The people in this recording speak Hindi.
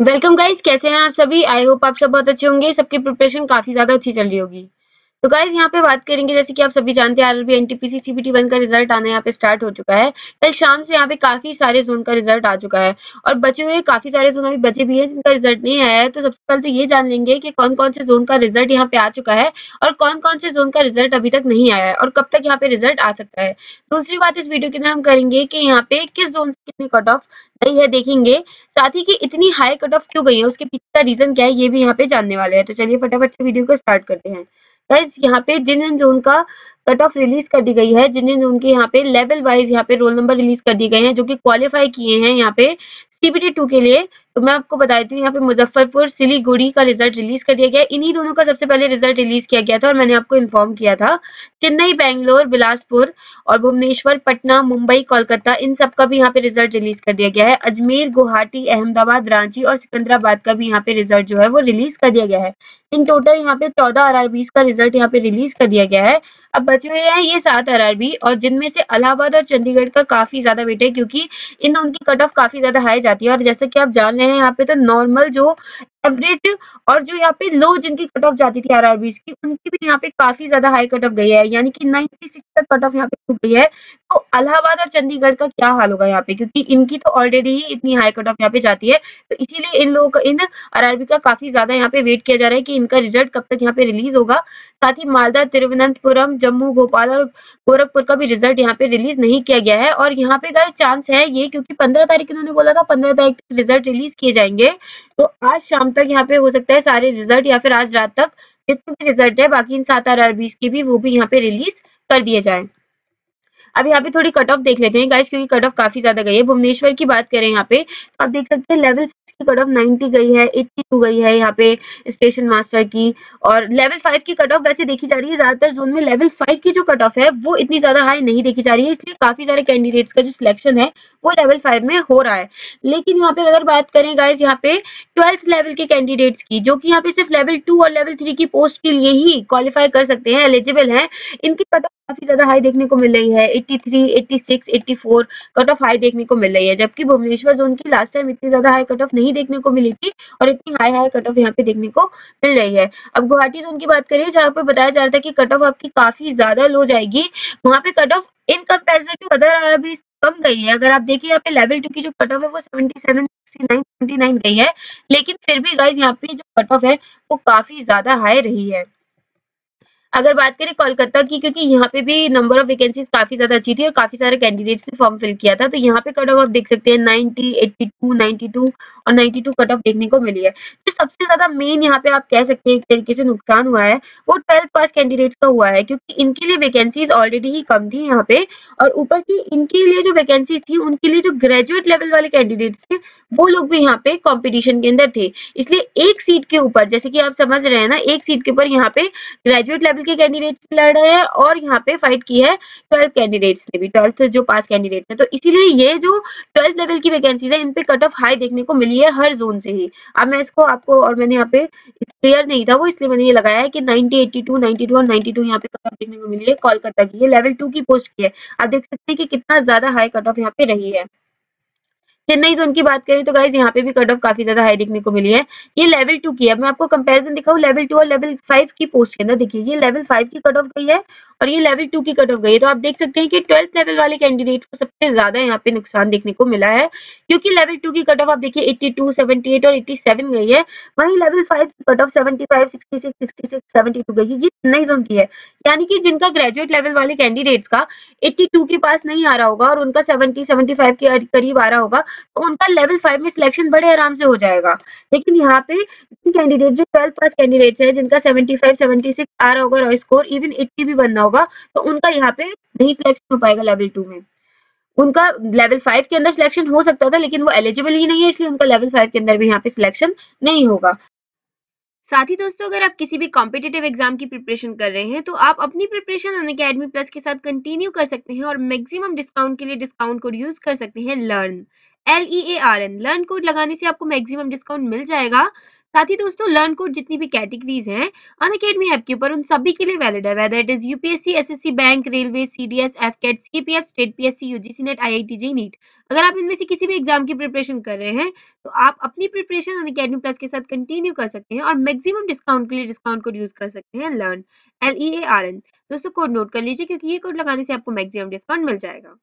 वेलकम गाइस कैसे हैं आप सभी? आई होप आप सब बहुत अच्छे होंगे। सबकी प्रिपरेशन काफ़ी ज़्यादा अच्छी चल रही होगी। तो गाइज़ यहाँ पे बात करेंगे, जैसे कि आप सभी जानते हैं आरआरबी एनटीपीसी सीबीटी वन का रिज़ल्ट आना यहाँ पे स्टार्ट हो चुका है। कल शाम से यहाँ पे काफ़ी सारे जोन का रिज़ल्ट आ चुका है। और बचे हुए काफ़ी सारे जोन अभी बचे भी है, जिनका रिज़ल्ट नहीं आया है तो सबसे पहले तो ये जान लेंगे कि कौन कौन से जोन का रिज़ल्ट यहाँ पे आ चुका है और कौन कौन से जोन का रिज़ल्ट अभी तक नहीं आया है और कब तक यहाँ पे रिज़ल्ट आ सकता है। दूसरी बात इस वीडियो के अंदर हम करेंगे कि यहाँ पे किस जोन से कितनी कट ऑफ़ गई है देखेंगे। साथ ही कि इतनी हाई कट ऑफ़ क्यों गई है, उसके पीछे का रीजन क्या है, ये भी यहाँ पे जानने वाले हैं। तो चलिए फटाफट से वीडियो को स्टार्ट करते हैं। गाइस यहाँ पे जिन जिन जोन का कट ऑफ़ रिलीज़ कर दी गई है जिन जिन जोन के यहाँ पे लेवल वाइज यहाँ पे रोल नंबर रिलीज़ कर दिए गए हैं, जो कि क्वालिफाई किए हैं यहाँ पे सीबीटी टू के लिए। तो मैं आपको बता देती हूँ, यहाँ पे मुजफ्फरपुर सिलीगुड़ी का रिज़ल्ट रिलीज़ कर दिया गया। इन्हीं दोनों का सबसे पहले रिज़ल्ट रिलीज़ किया गया था और मैंने आपको इन्फॉर्म किया था। चेन्नई, बैंगलोर, बिलासपुर और भुवनेश्वर, पटना, मुंबई, कोलकाता, इन सब का भी यहाँ पे रिज़ल्ट रिलीज़ कर दिया गया है। अजमेर, गुवाहाटी, अहमदाबाद, रांची और सिकंदराबाद का भी यहाँ पे रिज़ल्ट जो है वो रिलीज़ कर दिया गया है। इन टोटल यहाँ पे चौदह आर का रिज़ल्ट यहाँ पे रिलीज़ कर दिया गया है। अब बचे हुए हैं ये सात आरआरबी और जिनमें से इलाहाबाद और चंडीगढ़ का काफ़ी ज़्यादा वेट है क्योंकि इन उनकी कट ऑफ़ काफ़ी ज़्यादा हाई जाती है और जैसे कि आप जान रहे हैं यहाँ पे तो नॉर्मल जो एवरेज और जो यहाँ पे लो जिनकी कट ऑफ़ जाती थी आरआरबी की, उनकी भी यहाँ पे काफ़ी ज़्यादा हाई कट ऑफ़ गई है। यानी कि 96 तक कट ऑफ़ यहाँ पे गई है। तो इलाहाबाद और चंडीगढ़ का क्या हाल होगा यहाँ पे? क्योंकि इनकी तो ऑलरेडी ही इतनी हाई कट ऑफ़ यहाँ पे जाती है। तो इसीलिए इन लोगों का, इन आरआरबी का काफ़ी ज़्यादा यहाँ पे वेट किया जा रहा है कि इनका रिज़ल्ट कब तक यहाँ पे रिलीज़ होगा। साथ ही मालदा, तिरुवनंतपुरम, जम्मू, भोपाल और गोरखपुर का भी रिज़ल्ट यहाँ पे रिलीज़ नहीं किया गया है। और यहाँ पे चांस है ये, क्योंकि पंद्रह तारीख इन्होंने बोला था, पंद्रह तारीख तक रिज़ल्ट रिलीज़ किए जाएँगे। तो आज शाम तक यहाँ पे हो सकता है सारे रिज़ल्ट या फिर आज रात तक जितने भी रिज़ल्ट है, बाकी इन सात आर बीस के भी वो भी यहाँ पे रिलीज़ कर दिए जाए। अब यहाँ पे थोड़ी कट ऑफ़ देख लेते हैं गाइस क्योंकि कट ऑफ़ काफ़ी ज़्यादा गई है। भुवनेश्वर की बात करें यहाँ पे तो आप देख सकते हैं लेवल की कट ऑफ़ 90 गई है 82 गई है यहाँ पे स्टेशन मास्टर की और लेवल फाइव की कट ऑफ़ वैसे देखी जा रही है, ज़्यादातर जोन में लेवल फाइव की जो कट ऑफ़ है, वो इतनी ज़्यादा हाई नहीं देखी जा रही है, इसलिए काफ़ी सारे कैंडिडेट्स का जो सिलेक्शन है, वो लेवल फाइव में हो रहा है। लेकिन यहाँ पे अगर बात करें गाइज़ यहाँ पे ट्वेल्थ लेवल के कैंडिडेट्स की, जो कि यहाँ पे सिर्फ़ लेवल टू और लेवल थ्री की पोस्ट के लिए ही क्वालिफाई कर सकते हैं एलिजिबल हैं, इनकी कट काफ़ी ज़्यादा हाई देखने को मिल रही है। 83, 86, 84 कट ऑफ़ हाई देखने को मिल रही है। जबकि भुवनेश्वर जोन की लास्ट टाइम इतनी ज़्यादा हाई कट ऑफ़ नहीं देखने को मिली थी और इतनी हाई हाई कट ऑफ़ यहाँ पे देखने को मिल रही है। अब गुवाहाटी जोन की बात करिए जहाँ पे बताया जा रहा था कि कट ऑफ़ आपकी काफ़ी ज़्यादा लो जाएगी वहाँ पे cut off in comparison to other अभी कम गई है। अगर आप देखिए यहाँ पे लेवल टू की जो कट ऑफ़ है वो सेवेंटी सेवन गई है। लेकिन फिर भी गाइज़ यहाँ पे जो कट ऑफ़ है वो काफ़ी ज़्यादा हाई रही है। अगर बात करें कोलकाता की क्योंकि यहाँ पे भी नंबर ऑफ़ वैकेंसीज काफ़ी ज़्यादा अच्छी थी और काफ़ी सारे कैंडिडेट्स ने फॉर्म फिल किया था तो यहाँ पे कट ऑफ़ आप देख सकते हैं 90, 82, 92 और 92 कट ऑफ़ देखने को मिली है। तो सबसे ज़्यादा मेन यहाँ पे आप कह सकते हैं एक तरीके से नुकसान हुआ है वो ट्वेल्थ पास कैंडिडेट्स का हुआ है क्योंकि इनके लिए वैकेंसीज ऑलरेडी ही कम थी यहाँ पे और ऊपर से इनके लिए जो वैकेंसी थी उनके लिए जो ग्रेजुएट लेवल वाले कैंडिडेट्स थे वो लोग भी यहाँ पे कॉम्पिटिशन के अंदर थे। इसलिए एक सीट के ऊपर जैसे कि आप समझ रहे हैं ना एक सीट के ऊपर यहाँ पे ग्रेजुएट लेवल के कैंडिडेट्स लड़ रहे हैं और यहाँ पे फाइट की है ट्वेल्थ कैंडिडेट्स ने भी ट्वेल्थ जो पास कैंडिडेट्स है। तो इसीलिए ये जो ट्वेल्थ लेवल की वैकेंसीज है इन पे कट ऑफ़ हाई देखने को मिली है हर जोन से ही। अब मैं इसको आपको और मैंने यहाँ पे क्लियर नहीं था वो इसलिए मैंने ये लगाया है कि 90, 82, 92 और 92 यहाँ पे कट ऑफ़ देखने को मिली है कोलकाता की। है लेवल टू की पोस्ट की है। आप देख सकते हैं कि कितना ज़्यादा हाई कट ऑफ़ यहाँ पे रही है। चेन्नई जोन की बात करें तो गाइज़ यहाँ पे भी कट ऑफ़ काफ़ी ज़्यादा हाई देखने को मिली है। ये लेवल टू की है। मैं आपको कंपेरिजन दिखाऊँ। लेवल टू और लेवल फाइव की पोस्ट के अंदर देखिए, ये लेवल फाइव की कट ऑफ़ गई है। और ये लेवल टू की कट ऑफ़ गई है। तो आप देख सकते हैं कि ट्वेल्थ लेवल वाले कैंडिडेट्स को सबसे ज़्यादा यहाँ पे नुकसान देखने को मिला है, क्योंकि लेवल टू की कट ऑफ़ आप देखिए एट्टी टू सेवेंटी एट और एट्टी सेवन गई है। वहीं लेवल फाइव की cut off seventy five sixty six sixty six seventy two गई है। ये चेन्नई जोन की है। यानी कि जिनका ग्रेजुएट लेवल वाले कैंडिडेट्स का एट्टी टू के पास नहीं आ रहा होगा और उनका सेवेंटी सेवेंटी फाइव के करीब आ रहा होगा तो उनका लेवल फाइव में सिलेक्शन बड़े आराम से हो जाएगा। लेकिन यहाँ पे कैंडिडेट जो ट्वेल्थ पास कैंडिडेट्स है, जिनका सेवेंटी फाइव सेवेंटी सिक्स आ रहा होगा स्कोर इवन एट्टी भी बनना होगा तो उनका यहाँ पे नहीं सिलेक्शन हो पाएगा लेवल टू में। उनका लेवल फाइव के अंदर सिलेक्शन हो सकता था, लेकिन वो एलिजिबल ही नहीं है, इसलिए उनका लेवल फाइव के अंदर भी यहाँ पे सिलेक्शन नहीं होगा। साथ ही दोस्तों, अगर आप किसी भी कॉम्पिटेटिव एग्ज़ाम की प्रिपरेशन कर रहे हैं तो आप अपनी प्रिपरेशन अन अकेडमी प्लस के साथ कंटिन्यू कर सकते हैं और मैक्सिमम डिस्काउंट के लिए डिस्काउंट कोड यूज़ कर सकते हैं learn L E A R N learn code लगाने से आपको मैक्सिमम डिस्काउंट मिल जाएगा। साथ ही दोस्तों लर्न कोड जितनी भी कैटेगरीज हैं अन अकेडमी ऐप के ऊपर उन सभी के लिए वैलिड है। Whether it is UPSC SSC bank railway CDS AFCAT CPF state PSC UGC NET IIT JEE NEET अगर आप इनमें से किसी भी एग्ज़ाम की प्रिपरेशन कर रहे हैं तो आप अपनी प्रिपरेशन अन अकेडमी प्लस के साथ कंटिन्यू कर सकते हैं और मैक्सिमम डिस्काउंट के लिए डिस्काउंट कोड यूज़ कर सकते हैं learn L E A R N दोस्तों कोड नोट कर लीजिए क्योंकि ये कोड लगाने से आपको मैक्सिमम डिस्काउंट मिल जाएगा।